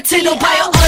Latino bio